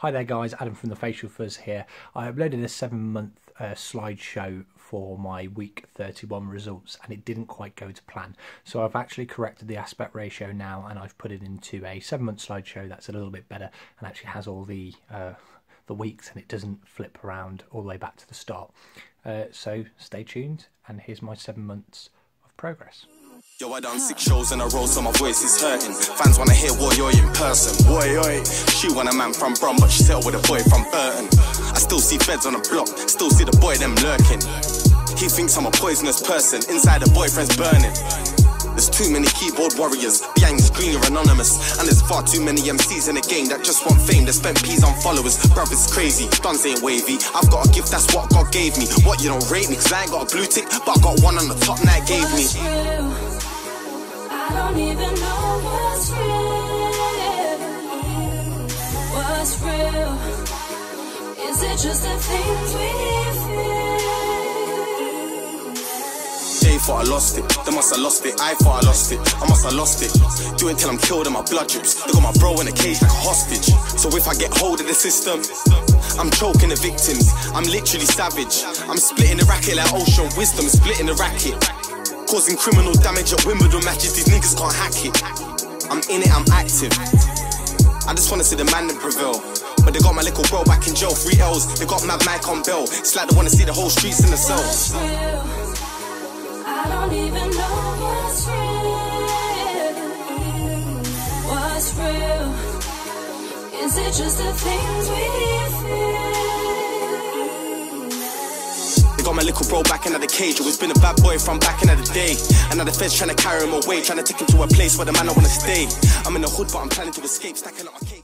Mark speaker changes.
Speaker 1: Hi there guys, Adam from the Facial Fuzz here. I uploaded a seven month uh, slideshow for my week 31 results and it didn't quite go to plan. So I've actually corrected the aspect ratio now and I've put it into a seven month slideshow that's a little bit better and actually has all the uh, the weeks and it doesn't flip around all the way back to the start. Uh, so stay tuned and here's my seven months of progress.
Speaker 2: Yo, I done six shows in a row, so my voice is hurting. Fans wanna hear what you're in person. Boy, oi. She want a man from Brum, but she settled with a boy from Burton. I still see feds on the block, still see the boy them lurking. He thinks I'm a poisonous person, inside the boyfriend's burning. There's too many keyboard warriors, behind the screen you're anonymous. And there's far too many MCs in the game that just want fame, they spent P's on followers. Brother's crazy, guns ain't wavy. I've got a gift, that's what God gave me. What, you don't rate me, cause I ain't got a blue tick, but I got one on the top that gave me thought I lost it, they must have lost it. I thought I lost it, I must have lost it. Do it till I'm killed and my blood drips. They got my bro in a cage like a hostage. So if I get hold of the system, I'm choking the victims. I'm literally savage. I'm splitting the racket like ocean wisdom, splitting the racket. Causing criminal damage at Wimbledon matches, these niggas can't hack it. I'm in it, I'm active. I just wanna see the man that prevail. But they got my little bro back in jail, three L's. They got Mad Mike on bail. It's like they wanna see the whole streets in the cell.
Speaker 3: I don't even know what's real. What's real? Is it just the things we feel?
Speaker 2: Got my little bro back in the cage. Always been a bad boy from back in the day. And now the feds trying to carry him away, trying to take him to a place where the man I wanna stay. I'm in the hood, but I'm planning to escape, stacking up my cage.